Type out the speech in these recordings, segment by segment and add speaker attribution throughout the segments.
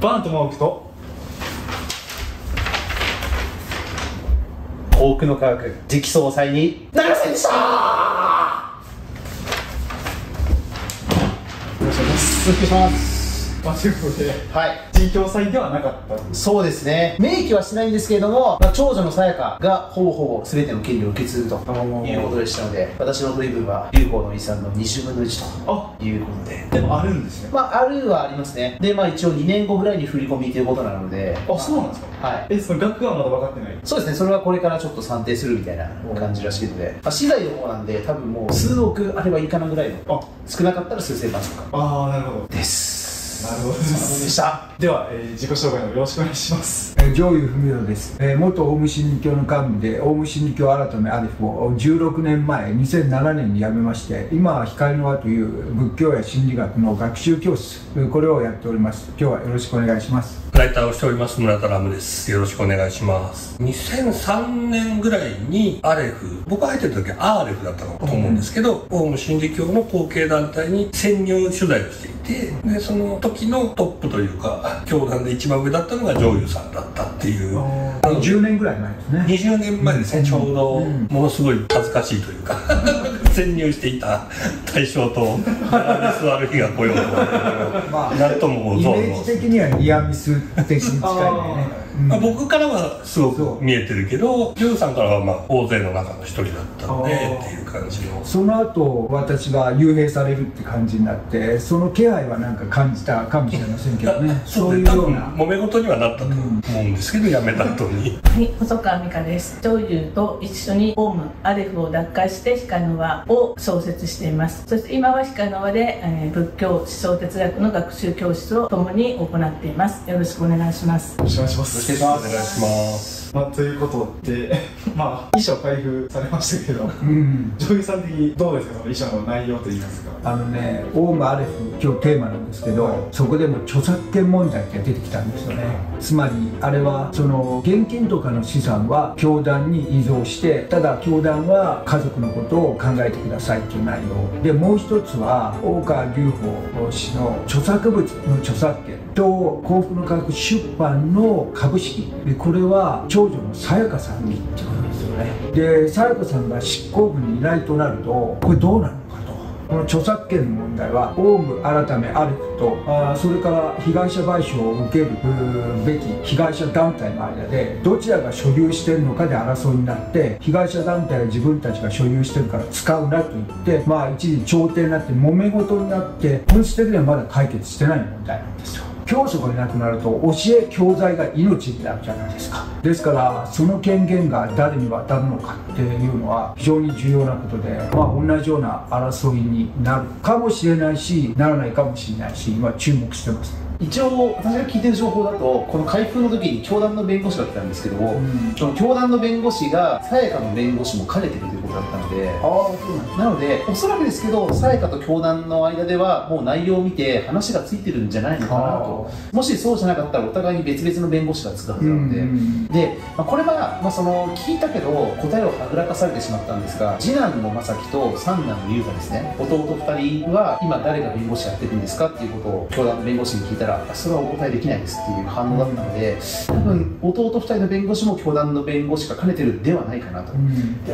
Speaker 1: バンとマークと
Speaker 2: 多くの科学直期総裁になりませんでした
Speaker 1: よろしくお願いします。
Speaker 2: ま
Speaker 1: あとい。うことで
Speaker 2: はい。
Speaker 1: 人共祭ではなかった
Speaker 2: そうですね。明記はしないんですけれども、まあ、長女のさやかがほぼほぼ全ての権利を受け継ぐということでしたので私の取り分は流行の遺産の20分の1
Speaker 1: あ
Speaker 2: ということで。
Speaker 1: でもあるんですね。
Speaker 2: まああるはありますね。でまあ一応2年後ぐらいに振り込みということなので。
Speaker 1: あそうなんですか。
Speaker 2: はい。
Speaker 1: えその額はまだ分かってない？
Speaker 2: そうですね、それはこれからちょっと算定するみたいな感じらしいので、まあ、資材の方なんで、多分もう数億あればいいかなぐらいの、
Speaker 1: あ。
Speaker 2: 少なかったら数千万とか。
Speaker 1: ああなるほど。
Speaker 2: です。
Speaker 1: なるほど
Speaker 2: でした。
Speaker 1: では、えー自己紹介のよろしくお願いします
Speaker 3: えー上優文夫です、えー元オウム真理教の幹部でオウム真理教改めアレフを16年前2007年に辞めまして今は光の輪という仏教や心理学の学習教室えーこれをやっております今日はよろしくお願いします
Speaker 4: ライターをしております村田ラムです。よろしくお願いします。2003年ぐらいにアレフ、僕が入ってる時はアーレフだったのと思うんですけど、オウム真理教の後継団体に潜入取材をしていて、で、その時のトップというか、教団で一番上だったのが上優さんだったっていう、あの
Speaker 3: 10年ぐらい前ですね。
Speaker 4: 20年前ですね、ちょうど、
Speaker 3: うん。
Speaker 4: ものすごい恥ずかしいというか、潜入していた対象と、座る日が来ようと、
Speaker 3: まあ
Speaker 4: なんとも
Speaker 3: イメージ的にはニアミス的に近いね。う ん
Speaker 4: まあ、僕からはすご
Speaker 3: そう
Speaker 4: く見えてるけど、ジュンさんからはまあ大勢の中の一人だったのでっていう感じの。
Speaker 3: その後私が幽閉されるって感じになってその気配はなんか感じたかもしれませんけどねそういうような
Speaker 4: 揉め事にはなったと思うんですけど、辞めた後に。
Speaker 5: はい、細川美香です。長友と一緒にオウム、アレフを脱会して光の輪を創設しています。そして今は光の輪で、えー仏教思想哲学の学習教室を共に行っています。よろしくお願いします。
Speaker 1: よろしくお願いします
Speaker 2: しくお願いします
Speaker 4: ま
Speaker 1: あ、ということで、まあ、衣装開封されましたけど、
Speaker 3: うん
Speaker 1: 女優さん的にどうですか、その衣装の内容といいますか。
Speaker 3: あのね、オウムアレフ、今日テーマなんですけど、そこでも著作権問題って出てきたんですよね。つまり、あれは、その、現金とかの資産は教団に依存して、ただ教団は家族のことを考えてくださいという内容。で、もう一つは、大川隆法氏の著作物の著作権と、幸福の科学出版の株式。これは、長女のさやかさんにってことですよね。で、さやかさんが執行部にいないとなると、これどうなるのかと。この著作権の問題はオウム改めアレフとあそれから被害者賠償を受けるべき被害者団体の間でどちらが所有してるのかで争いになって被害者団体は自分たちが所有してるから使うなと言ってまあ一時調停になって揉め事になって本質的にはまだ解決してない問題なんですよ教祖がいなくなると教え教材が命になるじゃないですか。ですからその権限が誰に渡るのかっていうのは非常に重要なことで、まあ、同じような争いになるかもしれないしならないかもしれないし今注目してます。
Speaker 2: 一応私が聞いてる情報だとこの開封の時に教団の弁護士が来たんですけども、
Speaker 3: ん。
Speaker 2: その教団の弁護士がさやかの弁護士も兼ねてるだったので
Speaker 3: ああそうなんです
Speaker 2: なのでおそらくですけどさやかと教団の間ではもう内容を見て話がついてるんじゃないのかなと。もしそうじゃなかったらお互いに別々の弁護士がつくはずなので、
Speaker 3: うん
Speaker 2: で、まあ、これは、まあ、その聞いたけど答えをはぐらかされてしまったんですが次男の正樹と三男の優太ですね。弟2人は今誰が弁護士やってるんですかっていうことを教団の弁護士に聞いたらあそれはお答えできないですっていう反応だったので多分弟2人の弁護士も教団の弁護士が兼ねてるんではないかなと。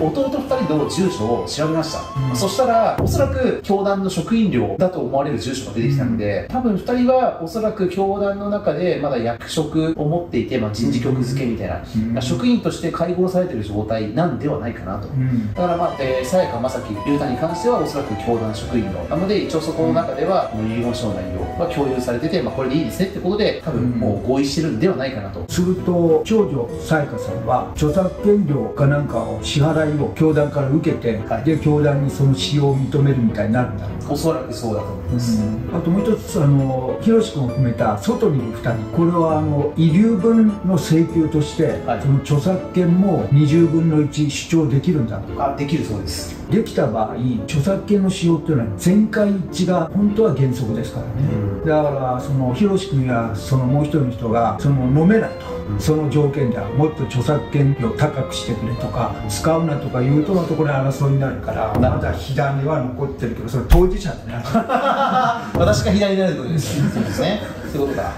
Speaker 2: 弟2人の住所を調べました、
Speaker 3: うん
Speaker 2: そしたらおそらく教団の職員寮だと思われる住所が出てきたので、多分2人はおそらく教団の中でまだ役職を持っていて、まあ、人事局付けみたいな、
Speaker 3: うん
Speaker 2: まあ職員として解放されている状態なんではないかなと。
Speaker 3: うん
Speaker 2: だからまあ、えー、さやか、まさき、りゅうたに関してはおそらく教団職員の。なので、一応そこの中では、この遺言書の内容は共有されてて、まあ、これでいいですねってことで、多分もう合意してるんではないかなと。
Speaker 3: すると長女さやかさんは著作権料かなんかを支払いを教団から受けて、
Speaker 2: はい
Speaker 3: で教団にその使用を認めるみたいになるんだろう
Speaker 2: おそらくそうだと思います。
Speaker 3: あともう一つあのひろし君を含めた外にいる2人これはあの遺留分の請求として、
Speaker 2: はい。
Speaker 3: その著作権も20分の1主張できるんだと
Speaker 2: あ、できるそうです。
Speaker 3: できた場合著作権の使用っていうのは全会一致が本当は原則ですからね、だからそのひろし君やそのもう一人の人がその飲めないと、その条件ではもっと著作権料高くしてくれとか使うなとか言うとのところで争いになるからまだ火種は残ってるけどそれ当事者だね
Speaker 2: 私が火種になるということです。そうですことか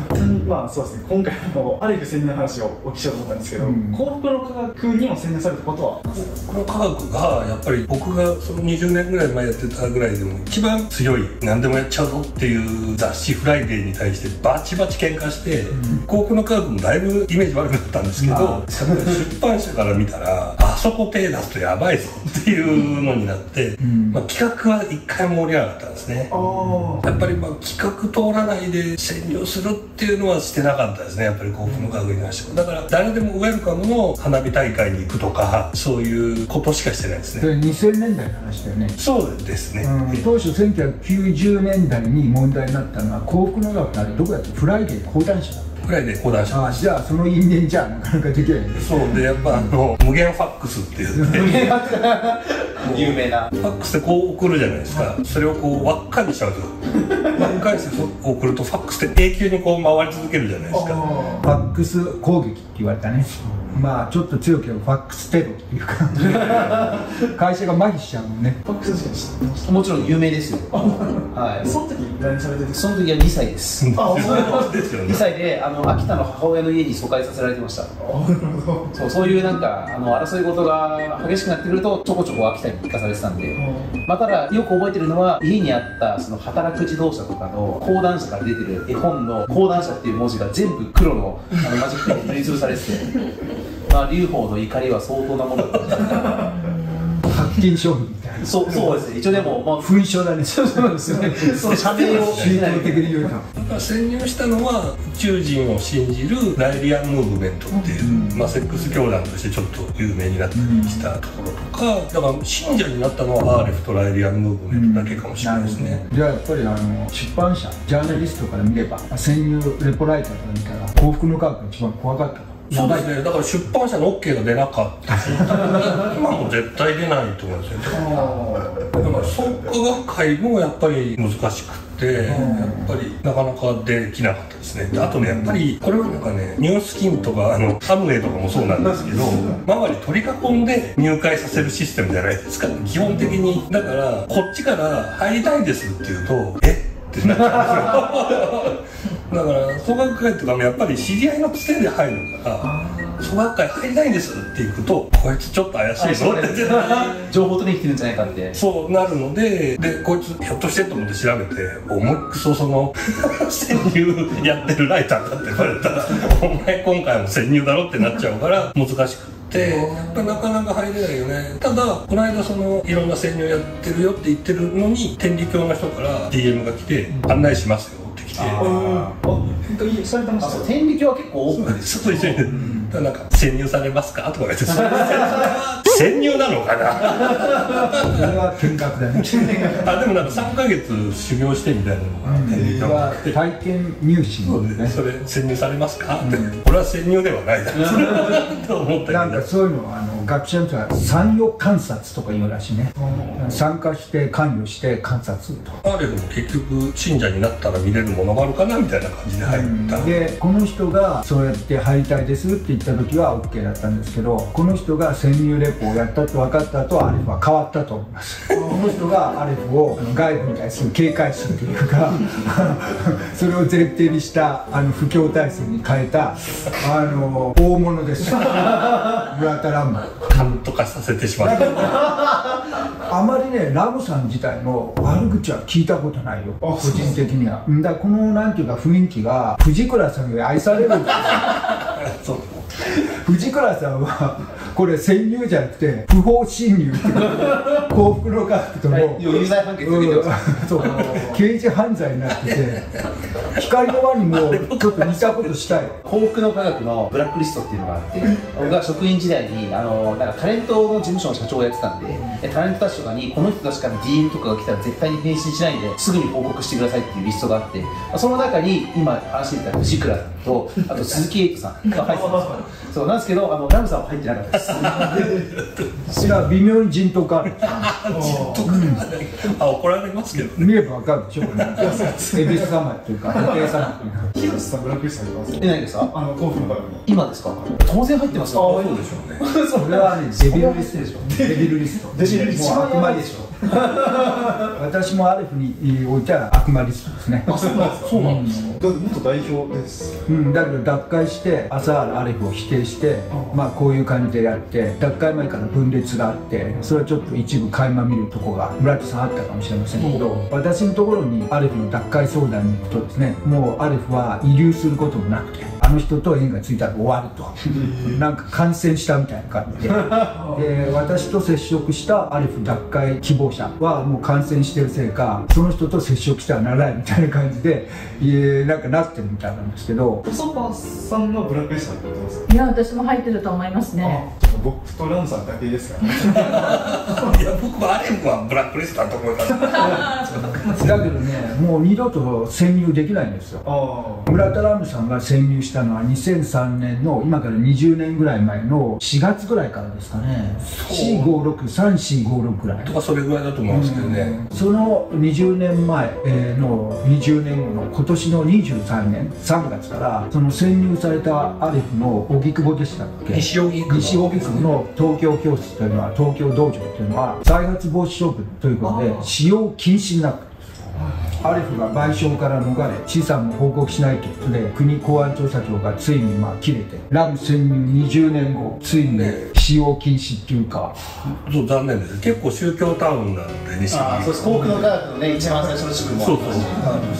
Speaker 1: まあそうですね。今回のアレフ潜入の話をお聞きしようと思ったんですけど、
Speaker 3: うん。
Speaker 1: 幸福の科学にも潜入されたことは
Speaker 4: この科学がやっぱり僕がその20年ぐらい前やってたぐらいでも一番強い何でもやっちゃうぞっていう雑誌「フライデー」に対してバチバチ喧嘩して、幸福の科学もだいぶイメージ悪くなったんですけど出版社から見たらあそこ手出すとやばいぞっていうのになって、まあ、企画は一回も盛り上がったんですね。
Speaker 1: あ
Speaker 4: やっぱりまあ企画通らないで潜入するっていうのはしてなかったですねやっぱり幸福の科学に関しては。だから誰でもウェルカムの花火大会に行くとかそういうことしかしてないですね。
Speaker 3: それ2000年代の話だよね。
Speaker 4: そうですね、
Speaker 3: うん。当初1990年代に問題になったのは幸福の科学ってどこやってフライデー講談社だ
Speaker 4: ぐらいで講談社
Speaker 3: ああじゃあその因縁じゃなかなかできないね
Speaker 4: そうでやっぱあの無限ファックスって言って
Speaker 2: 有名な
Speaker 4: ファックスでこう送るじゃないですか。それをこう輪っかにしちゃうと輪っかにして送るとファックスって永久にこう回り続けるじゃないですか。
Speaker 3: ファックス攻撃って言われたねまあちょっと強ければファックステロっていうか会社が麻痺しちゃうもんね。
Speaker 1: ファックス時代知ってまし
Speaker 2: もちろん有名ですよ。はい。
Speaker 1: たその時何されてるんです
Speaker 2: その時は2歳です。
Speaker 1: あそう
Speaker 2: 2
Speaker 4: ですよね。
Speaker 2: 歳であの秋田の母親の家に疎開させられてました。
Speaker 1: なるほど
Speaker 2: そうそういうなんかあの争い事が激しくなってくるとちょこちょこ秋田に行かされてたんで、まあ、ただよく覚えてるのは家にあったその働く自動車とかの講談社から出てる絵本の講談社っていう文字が全部黒のあのマジックで塗りつぶされててまあ劉邦の怒りは相当なものだったんじゃないかな
Speaker 3: 発金商品みたいな。
Speaker 2: そうそうですね。一応でもまあ
Speaker 3: 勲章だね
Speaker 2: そうですよねその社名を。
Speaker 3: 宗教的に言うと
Speaker 4: まあ潜入したのは宇宙人を信じるライリアンムーブメントっていう、まあ、セックス教団としてちょっと有名になったりしたところとかだから信者になったのはアーレフとライリアンムーブメントだけかもしれないですね、
Speaker 3: じゃあやっぱりあの出版社ジャーナリストから見れば潜入レポライターから見たら幸福の科学が一番怖かったと
Speaker 4: そうですね。だから出版社の OK が出なかったし今も絶対出ないと思うんですよ。だから創価学会もやっぱり難しくってやっぱりなかなかできなかったですね。であとねやっぱりこれはなんかねニュースキンとかあのサムウェイとかもそうなんですけど周り取り囲んで入会させるシステムじゃないですか。基本的にだからこっちから入りたいですって言うとえ？ってなっちゃうんですよだから創学会とかもやっぱり知り合いのつてで入るから創学会入りたいんですって言うとこいつちょっと怪しいぞって。
Speaker 2: 情報取りに来てるんじゃないかって。
Speaker 4: そうなるのででこいつひょっとしてと思って調べて思いっくそその 潜入やってるライターだって言われた。らお前今回も潜入だろってなっちゃうから難しくって。やっぱなかなか入れないよね。ただこの間そのいろんな潜入やってるよって言ってるのに天理教の人から DM が来て案内しますよって来て
Speaker 1: あ変化されてまし
Speaker 2: 天理教は結構オープンです。
Speaker 4: そう一緒に、だからなんか潜入されますか？とか言って。潜入なのかな？
Speaker 3: それは見学だね。
Speaker 4: あでもなんか3ヶ月修行してみたいなのが天理教
Speaker 3: それは体験入信
Speaker 4: そうで
Speaker 3: ね。
Speaker 4: それ潜入されますか？って、これは潜入ではないだろう と思ったけど。
Speaker 3: なんかそういうのはあの学者の人は参与観察とか言うらしいね。参加して関与して観察と。
Speaker 4: アー。レフも結局信者になったら見れるものがあるかなみたいな感じで入った、
Speaker 3: でこの人がそうやって入りたいですって言った時は OK だったんですけどこの人が潜入レポをやったと分かった後アレフは変わったと思います。この人がアレフをあの外部に対する警戒心というか それを前提にしたあの布教体制に変えたあの大物です。岩田ラム
Speaker 4: カンとかさせてしまった
Speaker 3: あまりねラムさん自体の悪口は聞いたことないよ。個人的には。だこのなんていうか雰囲気が藤倉さんより愛される。
Speaker 4: そう。
Speaker 3: 藤倉さんはこれ潜入じゃなくて不法侵入っていう幸福の科学との、
Speaker 2: 有罪判決
Speaker 3: そう。刑事犯罪になってて光の輪にもちょっと似たことしたい。
Speaker 2: 幸福の科学のブラックリストっていうのがあって僕が職員時代にあのなんかタレントの事務所の社長をやってたんででタレントたちとかにこの人たちから DM とかが来たら絶対に返信しないですぐに報告してくださいっていうリストがあってその中に今話してた藤倉さんとあと鈴木エイトさんが入ってたんですよ。そうなんですけどあのラムさんは入ってなかったです
Speaker 3: それは微妙に人徳ある。
Speaker 4: とかあ怒られますけどね。
Speaker 3: 見ればわかるでしょこれ。恵比寿様っていうか布袋様ってい
Speaker 1: さんブラックリスト入ってます
Speaker 2: え何ですか？
Speaker 1: あの、甲府の方に。
Speaker 2: 今ですか？当然入ってますよ。
Speaker 4: そうでしょうね。
Speaker 3: それはねデビルリスト。でしょデビルリスト。
Speaker 1: デビルリスト。
Speaker 3: もう悪魔リスト私もアレフにおいては悪魔リストですね。
Speaker 1: あ、そうなんですか？
Speaker 4: そうなんです
Speaker 1: だって元代表です。
Speaker 3: うん、だけど脱会してアサール・アレフを否定して、まあこういう感じでやって脱会前から分裂があってそれはちょっと一部垣間見るとこがブラさんあったかもしれませんけど、私のところにアレフの脱会相談に行くとですねもうアレフは遺留することもなくてあの人と縁がついたら終わると。なんか感染したみたいな感じで。で私と接触したアレフ脱会希望者はもう感染してるせいかその人と接触してはならないみたいな感じでいえなんかなってるみたいなんですけど。
Speaker 1: 細川さんはブラックリストってことですか？
Speaker 5: いや私も入ってると思いますね。
Speaker 1: 僕とラムさんだけですからね。
Speaker 4: いや僕はアレフはブラックリストだと思います
Speaker 3: だけどねもう二度と潜入できないんですよ。
Speaker 1: あ
Speaker 3: 村田ラムさんが潜入したのは2003年の今から20年ぐらい前の4月ぐらいからですかね。456345ぐらい。
Speaker 4: とかそれぐらいだと思うんですけどね。
Speaker 3: その20年前えーの20年後の今年の23年3月からその潜入されたアレフの荻窪でしたっけ？
Speaker 4: 西荻窪。
Speaker 3: 西荻窪の東京教室というのは東京道場というのは再発防止処分ということで使用禁止になった。んですアレフが賠償から逃れ資産も報告しないということで国公安調査庁がついにまあ切れてラム潜入20年後ついにね。使用禁止っていうか。
Speaker 4: そう残念です。結構宗教タウンなんで西
Speaker 2: ああそうです。航空の科学のね一番最初の宿も
Speaker 4: そうそ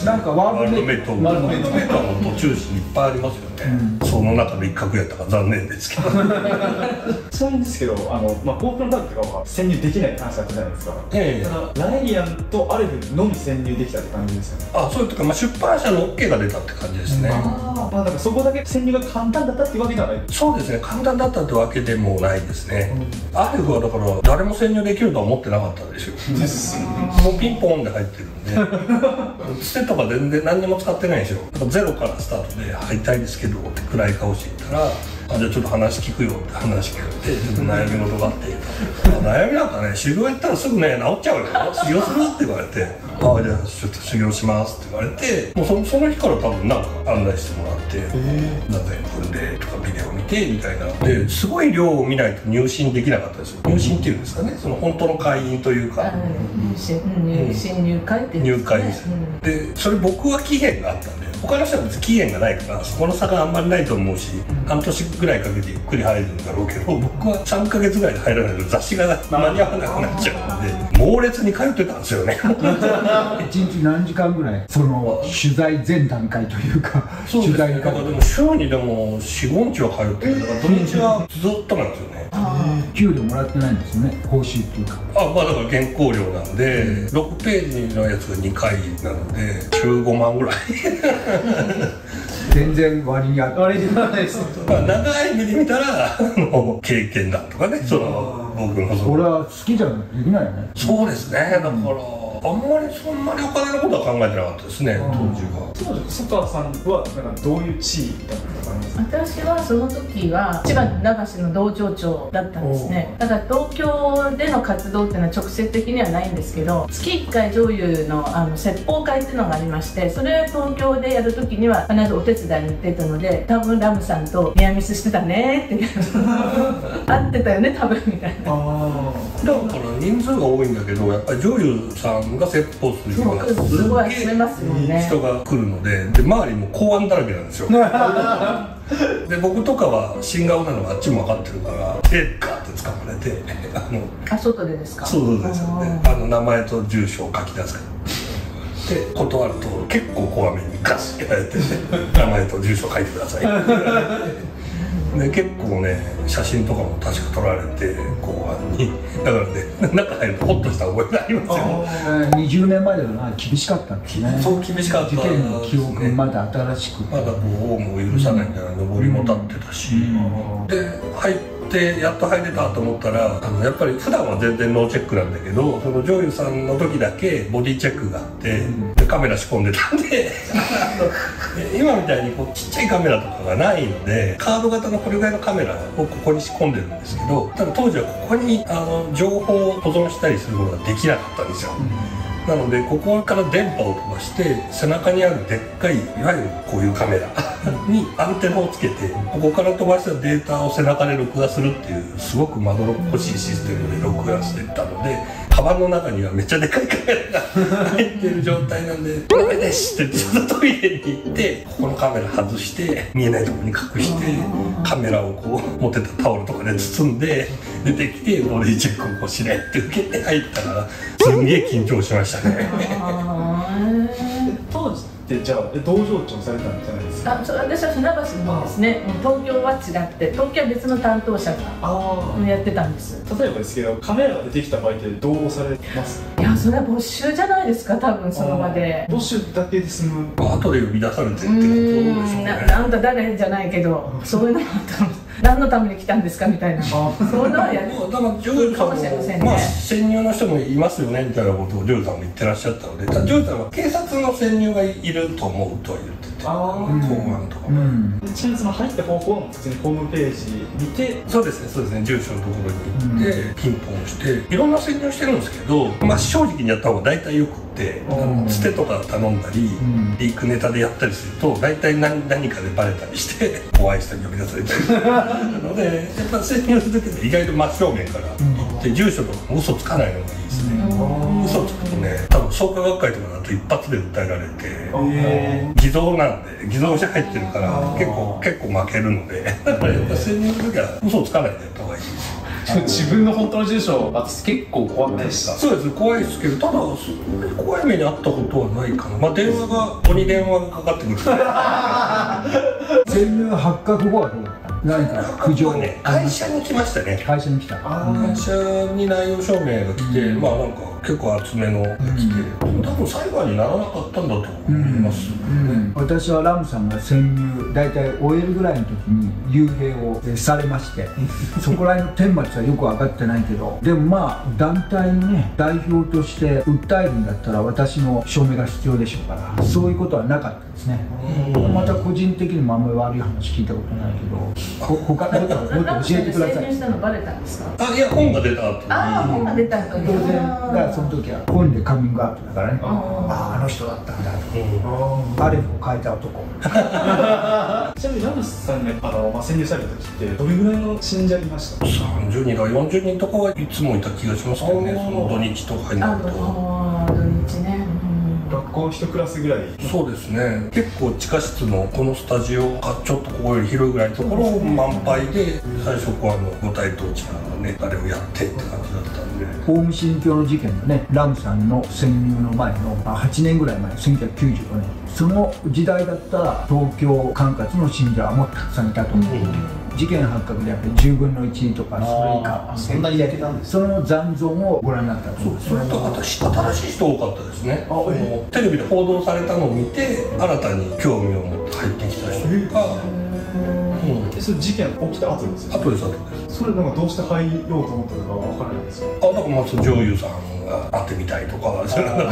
Speaker 4: う。
Speaker 3: なんかワ
Speaker 4: ワールド
Speaker 3: メイト
Speaker 4: ワールドメイトの途中心いっぱいありますよね、その中で一角やったから残念ですけど。
Speaker 1: ちなみにですけど、あの、まあ、コープのタグとかは潜入できないって話だったじゃないですか。
Speaker 4: ええ。
Speaker 1: ただライリアンとアレフのみ潜入できたって感じですよね。
Speaker 4: あそういうとか、まあ、出版社の OK が出たって感じですね、
Speaker 1: ああ、まあ、なんかそこだけ潜入が簡単だったっていうわけではない。
Speaker 4: そうですね。簡単だったってわけでもないですね、アレフはだから誰も潜入できるとは思ってなかったでしょ。
Speaker 1: です。
Speaker 4: もうピンポンで入ってるんで。つてとか全然何にも使ってないんですよだからゼロからスタートで入りたいですけどって暗い顔して言ったらあじゃあちょっと話聞くよ。って話聞いて。ちょっと悩み事があって。悩みなんかね修行やったらすぐね治っちゃうよ。修行するって言われて。ああじゃあちょっと修行しますって言われて。もうそその日から多分なんか案内してもらって。なぜ踏んでとかビデオ見てみたいな。ですごい量を見ないと入信できなかったですよ。入信っていうんですかね。その本当の会員というか。
Speaker 5: あの入信入信入会っていうん
Speaker 4: 入会です、でそれ僕は期限があったんで他の人は別に期限がないからそこの差があんまりないと思うし、半年ぐらいかけてゆっくり入るんだろうけど僕は3ヶ月ぐらいで入らないと雑誌が間に合わなくなっちゃうんで猛烈に通ってたんですよね。
Speaker 3: 一日何時間ぐらいその取材全段階というか取材に
Speaker 4: だからでも週にでも45日は通ってる。だから土日はずっとなんですよね、
Speaker 3: 給料もらってないんですよね報酬っていうか。
Speaker 4: あまあだから原稿料なんで、6ページのやつが2回なので15万ぐらい。
Speaker 3: 全然割にあ
Speaker 2: あれじゃないです
Speaker 4: まあ長い目で見たらあの経験だとかねその僕のその。
Speaker 3: 俺は好きじゃないとできないよね。
Speaker 4: そうですねだから、あんまりそんなにお金のことは考えてなかったですね、当時は。
Speaker 1: 当時細川さんはなんかどういう地位だったとかありますか？
Speaker 5: 私はその時は千葉の流しの道場長だったんですね。だから東京での活動っていうのは直接的にはないんですけど月1回女優のあの説法会っていうのがありましてそれを東京でやる時には必ずお手伝いに行ってたので多分ラムさんとニアミスしてたねって会 ってたよね多分みたいな。
Speaker 1: あ
Speaker 4: だから人数が多いんだけどやっぱり女優さんが説法するような
Speaker 5: そうす
Speaker 4: 人が来るのでで周りも公安だらけなんですよ。で僕とかは新顔なのはあっちも分かってるから「えっか」って捕まれてあの
Speaker 5: あ外でですか？
Speaker 4: そうそうですよね。あの名前と住所を書き出すで断ると結構怖めにガシッてやられて名前と住所書いてくださいで結構ね写真とかも確か撮られて後半に。だからね中入るとホッとした覚えがありますよ。
Speaker 3: えー20年前だから厳しかったんですね。
Speaker 4: そう厳しかった。
Speaker 3: 事件の記憶まだ新しく
Speaker 4: まだこう王も許さないみたいな上りも立ってたし、で入っってやっと入れたと思ったらあのやっぱり普段は全然ノーチェックなんだけどその女優さんの時だけボディチェックがあって、でカメラ仕込んでたんで。今みたいにこうちっちゃいカメラとかがないのでカード型のこれぐらいのカメラをここに仕込んでるんですけどただ当時はここにあの情報を保存したりすることができなかったんですよ、なのでここから電波を飛ばして背中にあるでっかいいわゆるこういうカメラ にアンテナをつけてここから飛ばしたデータを背中で録画するっていうすごくまどろっこしいシステムで録画してったのでカバンの中にはめっちゃでかいカメラが入ってる状態なんで「ダメです」ってちょっとトイレに行ってここのカメラ外して見えないところに隠してカメラをこう持ってたタオルとかで包んで出てきてボディチェックをこうしないって受けて入ったらすんげえ緊張しましたね。
Speaker 1: 当時ってじゃあえ道場長されたんじゃないですか
Speaker 5: あそう私は船橋の方ですね。うん東京は違って東京は別の担当者がやってたんです。
Speaker 1: 例えばですけどカメラが出てきた場合ってどうされます？
Speaker 5: いやそれは没収じゃないですか多分その場で。
Speaker 1: 募集だけで済む。
Speaker 4: 後で呼び出されてって
Speaker 5: う
Speaker 4: ことでしょう
Speaker 5: ーん。な
Speaker 4: ね。
Speaker 5: あんた誰じゃないけどそういうのもあったの何のために来たんですかみたいな。そういうのはやる
Speaker 4: だからジョージさん
Speaker 5: かもしれませんね。
Speaker 4: も、まあ、潜入の人もいますよねみたいなことをジョージさんも言ってらっしゃったのでジョージさんは警察の潜入がいると思うとは言ってて
Speaker 1: あ
Speaker 4: 公安とかも、
Speaker 3: うん。
Speaker 1: ちなみにその入った方法は普通にホームページ見て。
Speaker 4: そうですねそうですね住所のところに行って、ピンポンしていろんな潜入してるんですけど、まあ、正直にやった方が大体よくって
Speaker 1: うん。
Speaker 4: つてとか頼んだり、
Speaker 3: ん。
Speaker 4: リークネタでやったりすると大体何何かでバレたりして 怖い人に呼び出されたり。なのでやっぱ潜入する時って意外と真正面から行って、住所とかも嘘つかないのがいいですね、嘘つくとね創価学会とかだと一発で訴えられて
Speaker 1: へ
Speaker 4: 偽造なんで偽造して入ってるから結構結構負けるので。だからやっぱ潜入の時は嘘つかないでやった方がいいですよ。
Speaker 2: 自分の本当の住所渡す結構怖くないですか？
Speaker 4: そうです怖いですけどただそんなに怖い目に遭ったことはないかな。まあ電話が子に電話がかかってくる。
Speaker 3: 潜入発覚後はどうだったの？何か苦情？
Speaker 4: ね会社に来ましたね。
Speaker 3: 会社に来た。
Speaker 4: 会社に内容証明が来て、まあなんか結構厚めのが来て、多分裁判にならなかったんだと思います、
Speaker 3: うん。私はラムさんが潜入大体終えるぐらいの時に幽閉をえされまして そこら辺の顛末はよく分かってないけどでもまあ団体にね代表として訴えるんだったら私の証明が必要でしょうからそういうことはなかったですね。また個人的にもあんまり悪い話聞いたことないけどほ他のことはもっと教えてください。
Speaker 5: 潜入したのバレたんですか？
Speaker 4: あいや本が出た後に。
Speaker 5: ああ本が出たんか
Speaker 3: 当然。だからその時は本でカミングアウトだからね。
Speaker 5: あ
Speaker 3: あああの人だったんだと
Speaker 4: うん
Speaker 3: アレフを変えた男。
Speaker 1: ちなみにラムスさんに、あのまあ、潜入された時ってどれぐらいの信者いました
Speaker 4: ？30人か40人とかはいつもいた気がしますけどね。その土日とかに
Speaker 5: あ
Speaker 4: なると。
Speaker 5: の土日ね、
Speaker 1: 学校一クラスぐらい？
Speaker 4: そうですね。結構地下室のこのスタジオがちょっとここより広いぐらいのところを満杯で最初こうあの五体統治のねあれをやってって感じだったんで。
Speaker 3: 法務信教の事件のねラムさんの潜入の前のあ8年ぐらい前1995年。その時代だったら東京管轄の信者はもっとたくさんいたと思う、事件発覚でやっぱり10分の1とかそれ以下。
Speaker 2: そんなに焼けたんです。
Speaker 3: その残存をご覧になったそ
Speaker 4: それと私新しい人多かったですね。あのテレビで報道されたのを見て新たに興味を持って入ってきた人とか、うん、
Speaker 1: えそれ事件起きた後ですよ
Speaker 4: 後です後です。
Speaker 1: それなんかどうして入ろうと思ったのかわからないんですよ
Speaker 4: あだから松女優さんが会ってみたいとかそういうのが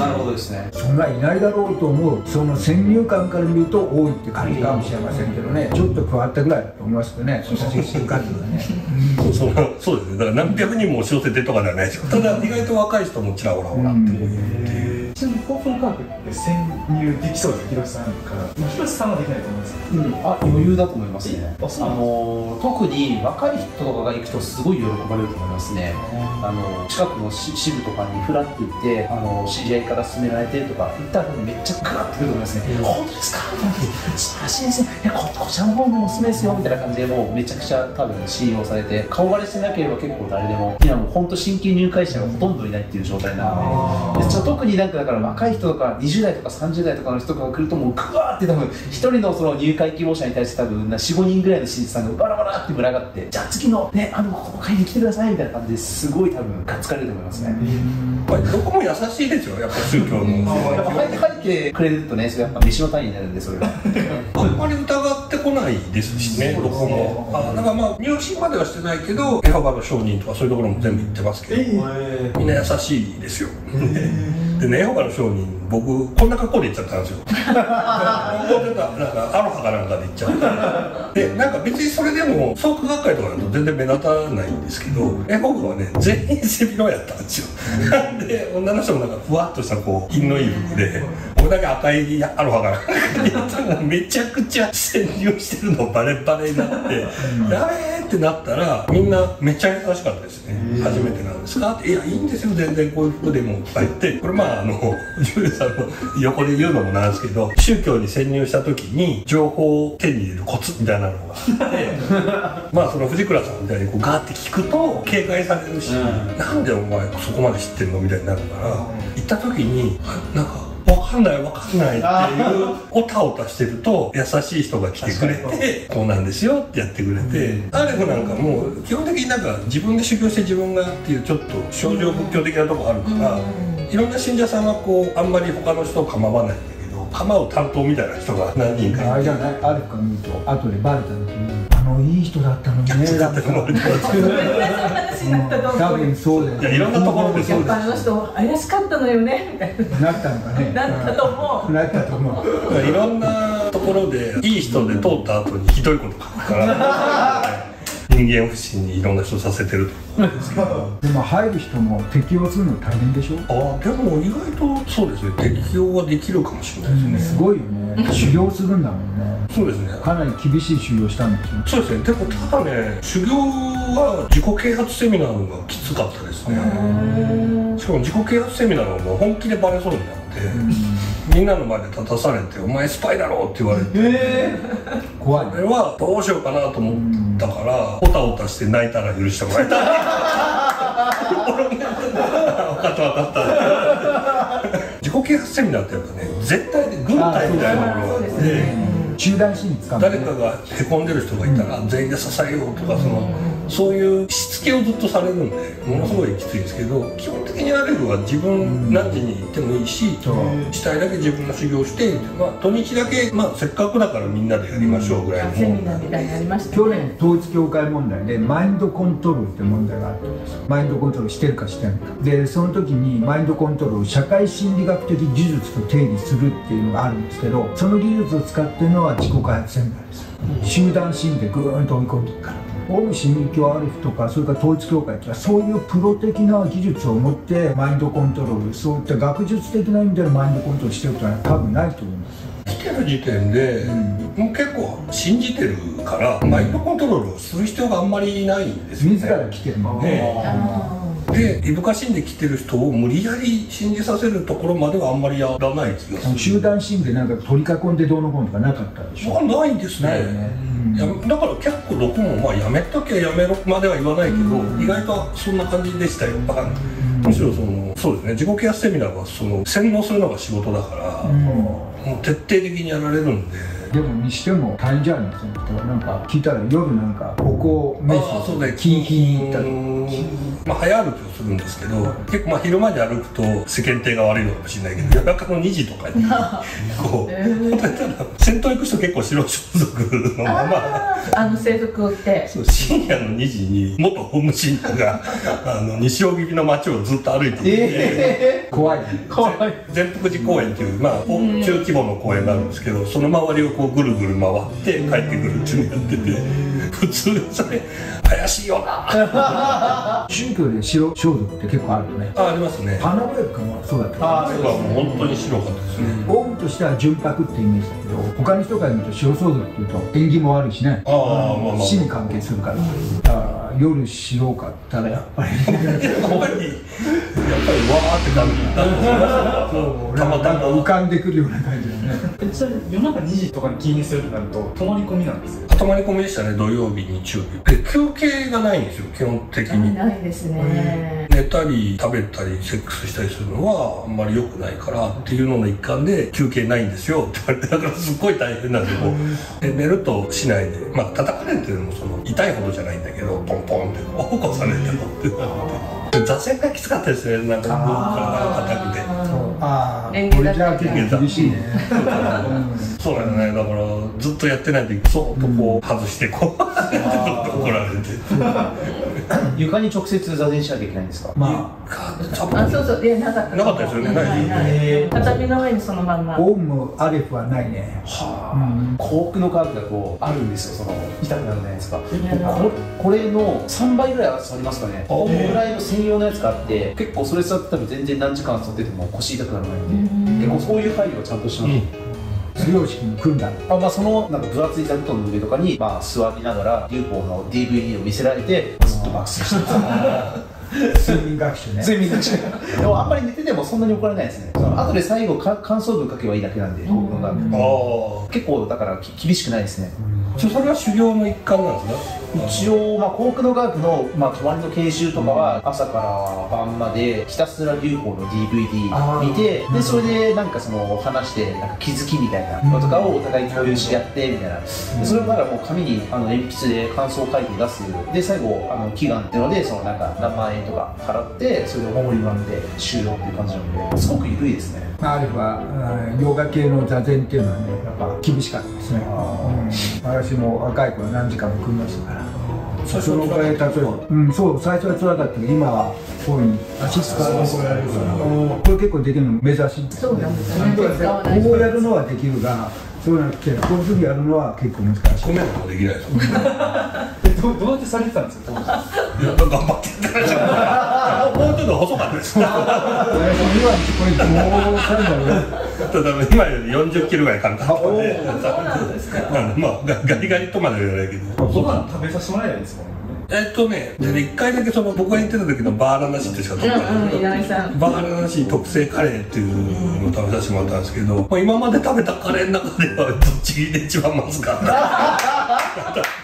Speaker 2: なるほどですね。
Speaker 3: そんないないだろうと思うその先入観から見ると多いって感じかもしれませんけどね。ちょっと加わったぐらいだと思いますけどね。組織数がね。
Speaker 4: そうですね。だから何百人も押し寄せてとかではないですよただ意外と若い人もちらほらほらってもいるっていう、
Speaker 1: ちなみにオープン科学って潜入できそうです広瀬さんから。まあ広瀬さんはできないと思うんです
Speaker 2: うん、あ余裕だと思いますね。
Speaker 1: あそう
Speaker 2: あ
Speaker 1: なんです
Speaker 2: の特に若い人とかが行くとすごい喜ばれると思いますね。あの近くの支支部とかにフラッと行ってあの知り合いから勧められてとか言ったらめっちゃグワッてくると思いますね、本当ですか？みたいな素晴らしいですね。いやここちらの方もおすすめですよ。みたいな感じでもうめちゃくちゃ多分信用されて顔バレしてなければ結構誰でも。今もう本当新規入会者がほとんどいないっていう状態なので。でちょ特になんかだから若い人とか20代とか30代とかの人とかが来るともうグワーって多分一人のその入会希望者に対して多分45人ぐらいの支持さんがバラバラって群がってじゃあ次のねあのこの会に来てくださいみたいな感じですごい多分がっつかれると思いますね、
Speaker 4: まあ、どこも優しいですよやっぱ宗教の。
Speaker 2: やっぱ入って入ってくれるとねそれやっぱ飯の単位になるんでそれは。
Speaker 4: あんまり疑ってこないですしねどこも。あだからまあ入信まではしてないけどエホバの証人とかそういうところも全部行ってますけど。
Speaker 1: え
Speaker 4: みんな優しいですよ。でねエの証人僕こんな格好で行っちゃったんですよ。なんかなんかアロハかなんかで行っちゃって。でなんか別にそれでも創価学会とかだと全然目立たないんですけどエホバはね全員背広やったんですよ。で女の人もなんかふわっとしたこう品のいい服で俺だけ赤いアロハかなんかで行ったらめちゃくちゃ潜入してるのバレバレになってやべえってなったらみんなめっちゃ優しかったですね。初めてなんですかって「いやいいんですよ全然こういう服でも」とか言って。これまああの ジュリーさんの横で言うのもなんですけど宗教に潜入した時に情報を手に入れるコツみたいなのが。あってまあその藤倉さんみたいにこうガーって聞くと警戒されるし、なんでお前そこまで知ってるの？みたいになるから行った時にあなんかわかんないわかんないっていうおたおたしてると優しい人が来てくれてこうなんですよってやってくれて、アレフなんかもう基本的になんか自分で修行して自分がっていうちょっと症状仏教的なとこあるから、いろんな信者さんはこうあんまり他の人を構わないんだけど構う担当みたいな人が何人かいて。
Speaker 3: あれじゃないあるか見ると後でバレた時にあのいい人だったのにね
Speaker 4: だって思われてます
Speaker 5: 話になったと思う
Speaker 3: 多分そうだよ
Speaker 4: いやいろんなところでそうです。
Speaker 5: あの人怪しかったのよね。
Speaker 3: なったのかね。
Speaker 5: ななったと思う。
Speaker 3: なったと思う。
Speaker 4: いろんなところでいい人で通った後にひどいこと書くから 人間不信にいろんな人させてると。思うんですけど
Speaker 3: でも入る人も適応するの大変でしょ？
Speaker 4: ああでも意外とそうですね。適応はできるかもしれないですね、
Speaker 3: すごいよね。修行するんだもんね。
Speaker 4: そうですね。
Speaker 3: かなり厳しい修行したんですよ。
Speaker 4: そうですね。でもただね修行は自己啓発セミナーの方がきつかったですね。しかも自己啓発セミナーの方が本気でバレそうになって、みんなの前で立たされて「お前スパイだろ」って言われて、
Speaker 3: 怖い
Speaker 4: あれはどうしようかなと思ったからおたおたして泣いたら許してもらえた。分かった分かった自己啓発セミナーってやっぱね絶対で軍隊みたいなものがあって
Speaker 3: 集団心ね。
Speaker 4: 誰かがへこんでる人がいたら全員で支えようとかそのそういうしつけをずっとされるんでものすごいきついんですけど基本的にアレフは自分何時に行ってもいいししたいだけ自分の修行して、まあ、土日だけ、まあ、せっかくだからみんなでやりましょうぐらいの
Speaker 5: セミナーみたいになりました
Speaker 3: 去
Speaker 5: ね
Speaker 3: 年統一教会問題でマインドコントロールって問題があったんですマインドコントロールしてるかしてないか。でその時にマインドコントロール社会心理学的技術と定義するっていうのがあるんですけどその技術を使ってるのは自己開発セミナーです。集団心理でぐーんと追い込んでいくからオウム真理教アルフとかそれから統一教会っていうのはそういうプロ的な技術を持ってマインドコントロールそういった学術的な意味でのマインドコントロールしてることは多分ないと思います。よ
Speaker 4: 来てる時点で、もう結構信じてるからマインドコントロールをする必要があんまりないんですよね。
Speaker 3: 自ら来てるもんね。
Speaker 4: でいぶかしんで来てる人を無理やり信じさせるところまではあんまりやらない気がする。
Speaker 3: 集団心理でなんか取り囲んでどうのこうのとかなかったでしょ？
Speaker 4: まあないですね。
Speaker 3: ね
Speaker 4: だから結構どこもまあやめときゃやめろまでは言わないけど、意外とそんな感じでしたよ、むしろそのそうですね。自己啓発セミナーはその洗脳するのが仕事だから、もう徹底的にやられるんで
Speaker 3: でもにしても大変じゃないですかなんか聞いたら夜なんかここ瞑
Speaker 4: ああそうね
Speaker 3: キンキったり
Speaker 4: まあ早歩きをするんですけど結構まあ昼間に歩くと世間体が悪いのかもしれないけど夜中の2時とかにこう、戦闘行く人結構白装束のまま
Speaker 5: あの制服を着て
Speaker 4: 深夜の2時に元ホーム信者があの西荻窪の街をずっと歩いていて、
Speaker 3: 怖い
Speaker 4: 善福寺公園っていう、まあ、お中規模の公園があるんですけどその周りをこうぐるぐる回って帰ってくるっていうのやってて普通それ怪しいよな。あ
Speaker 3: 宗教で白装束って結構あるよね。
Speaker 4: ありますね。
Speaker 3: 花親かもそうだった。
Speaker 1: あ
Speaker 4: 僕はもう本当に白かったですね
Speaker 3: オウムとしては純白ってイメージだけど他の人から見ると白装束っていうと縁起も悪いしね。
Speaker 4: ああまあまあ。
Speaker 3: 死に関係するから。だから夜白かったらやっぱり
Speaker 4: やっぱり。やっぱりわーって感じだったたまた
Speaker 3: なんか浮
Speaker 4: ま
Speaker 3: かんでくるような感じだね。
Speaker 1: えそれ夜中2時とかに起因するとなると泊まり込みなんですよ。
Speaker 4: 泊まり込みでしたね土曜日日曜日。で休憩がないんですよ基本的に。
Speaker 5: ないですね。
Speaker 4: 寝たり食べたりセックスしたりするのはあんまり良くないからっていうのの一環で休憩ないんですよ。って言われてだからすっごい大変なんでこう。で寝るとしないでまあ叩かれてるのもその痛いほどじゃないんだけどポンポンって起こされてもってで座禅がきつかったですねなんか体が硬くて。
Speaker 3: ああこれじゃあ結構厳しいね。
Speaker 4: そう。だよ。ねだからずっとやってないとそーっとこう外してこう 怒られて
Speaker 2: 床に直接座禅しなきゃいけないんですか？
Speaker 3: ま
Speaker 4: 多分
Speaker 5: あそうそう。いやなかった。
Speaker 4: なかったですよね。
Speaker 5: はい。はい。畳の上にそのまんま。
Speaker 3: あオウムアレフはないね。
Speaker 2: は
Speaker 3: うん。
Speaker 2: あ、幸福の科学だとあるんですよその痛くなるじゃないですかここれの3倍ぐらいありますかね。このぐらいの専用のやつがあって結構それ座ってたら全然何時間座ってても腰痛くならないんで結構そういう配慮はちゃんとしてます、
Speaker 3: 量式に組んだ。
Speaker 2: あまあ、そのなんか分厚い座布団の上とかに、まあ、座りながら UFO の DVD を見せられてずっと爆睡してます
Speaker 3: 睡眠学習ね。
Speaker 2: 睡眠学習。でもあんまり寝ててもそんなに怒られないですね。その後で最後か感想文書けばいいだけなんで、僕の学
Speaker 4: ああ
Speaker 2: 結構だからき厳しくないですね。
Speaker 4: それは修行の一環なんですね
Speaker 2: 一応、まあ、航空の科学の、まあ、泊まりの研修とかは朝から晩までひたすら UFO の DVD 見てでそれでなんかその話してなんか気づきみたいなのとかをお互い共有し合ってみたいな。でそれをだからもう紙にあの鉛筆で感想を書いて出すで最後あの祈願っていうのでそのなんか何万円とか払ってそれでお守りもらって終了っていう感じなのですごく緩いですね。
Speaker 3: アレフはうんヨガ系の座禅っていうのはねやっぱ厳しかったですね、うん、私も若い頃何時間も組みましたから
Speaker 4: 最初
Speaker 3: そのぐらい例えば、うん、そう最初は辛かったけど今はこういう。足使わないられるから。これ結構できるの珍しい。
Speaker 5: そうなんですよ。ね
Speaker 3: こうやるのはできるがそうじゃなくてこういうふうにやるのは結構難しい。
Speaker 4: 米とかできないです
Speaker 1: どどうやってされてたんですか？
Speaker 4: いや頑張って もうちょっと細かった です
Speaker 3: これどうするんだろう
Speaker 4: だ今より40キロぐらい簡単なのでなんでまあガリガリとまでは言わないけど
Speaker 1: ご飯食べさせてもらえないですもんね
Speaker 4: えっとねで一回だけその僕が言ってた時のバーラナシってしか取ったんですけど
Speaker 5: うん。うん稲見さん
Speaker 4: バーラナシ特製カレーっていうのを食べさせてもらったんですけど、まあ、今まで食べたカレーの中ではどっちで一番まずかった。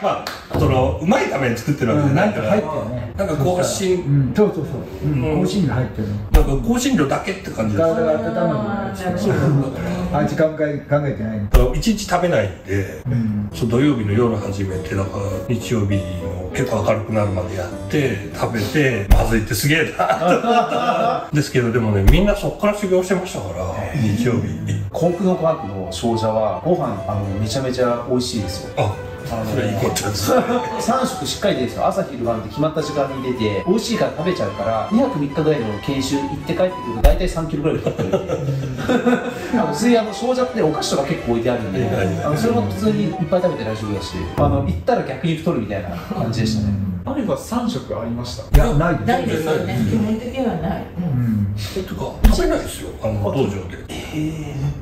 Speaker 4: まあそのうまいために作ってるわけじゃないから、
Speaker 3: うん。なんか入ってるね。
Speaker 4: なんか香辛
Speaker 3: うん、そうそうそう、うん、香辛料入ってる。の
Speaker 4: なんか香辛料だけって感じ。です
Speaker 3: 体が温まる。
Speaker 5: あーなるほど
Speaker 3: 味考え考えてないの。
Speaker 4: だから一日食べないんで、
Speaker 3: ん。
Speaker 4: そう土曜日の夜始めてだから日曜日の結構明るくなるまでやって食べてまずいってすげえな。ですけどでもねみんなそっから修行してましたから日曜日。
Speaker 2: 航空の科学の少女はご飯あのめちゃめちゃ美味しいですよ。
Speaker 4: あそれいいことです。ね
Speaker 2: 3食しっかり出るんですよ。朝昼晩って決まった時間に出て美味しいから食べちゃうから2泊3日ぐらいの研修行って帰ってくると大体3キロぐらい太ってる。あの水あの少女ってお菓子とか結構置いてあるんであのそれも普通にいっぱい食べて大丈夫だしあの行ったら逆に太るみたいな感じでしたね。
Speaker 1: あれば3食ありました？
Speaker 3: いやないです。
Speaker 5: ないですよね。基本的にはない、うん
Speaker 3: うん
Speaker 4: えとか食べないですよあの道場で。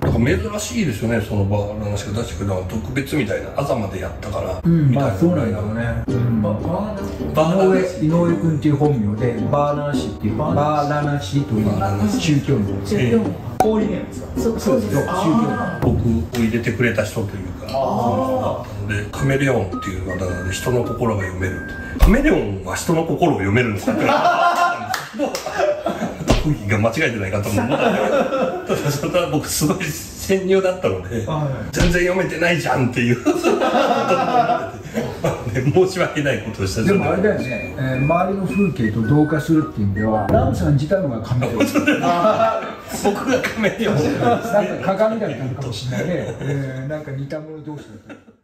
Speaker 4: だから珍しいですよねそのバーの話が出してくれたのは特別みたいな朝までやったから、
Speaker 3: うん。
Speaker 4: みたいな。
Speaker 3: まあそうなんだろうね、うん
Speaker 1: ババー。
Speaker 4: バーナ
Speaker 3: 井上井上君っていう本名でバーラナシっていうバーラナシという宗教名
Speaker 5: 宗教名
Speaker 1: コーリネームです。か
Speaker 5: そうそうです
Speaker 3: 宗教
Speaker 4: 僕を入れてくれた人というかそうでカメレオンっていうあだ名で人の心が読めるカメレオンは人の心を読めるのかって 特技が間違えてないかと思うただそれは僕すごい潜入だったので
Speaker 1: はい。
Speaker 4: 全然読めてないじゃんっていうね申し訳ないことをした
Speaker 3: でもあれだよね、えー周りの風景と同化するっていう意味ではラムさん自体がカメレオン
Speaker 4: 僕がカメレオン
Speaker 3: なんか鏡だったのかもしれないね、えーなんか似た者同士だった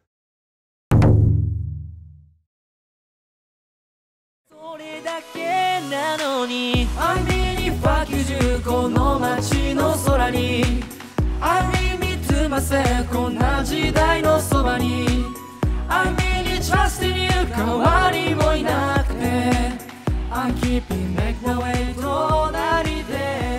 Speaker 6: それだけなのにこの街の空に歩みつませこんな時代のそばに I'm really trusting you 代わりもいなくて I keep you make my way 隣で